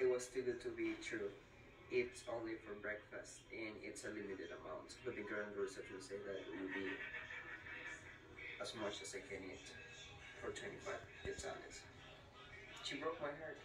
it was too good to be true. It's only for breakfast and it's a limited amount. But the girl reception said that it will be as much as I can eat for 25 quetzales. She broke my heart.